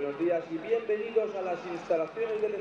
Buenos días y bienvenidos a las instalaciones del...